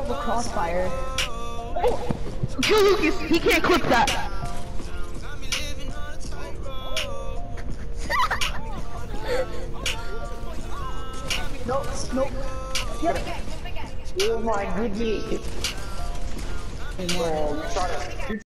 the crossfire. Oh, kill Lucas. He can't clip that. Nope, nope. Oh my goodness. Oh, you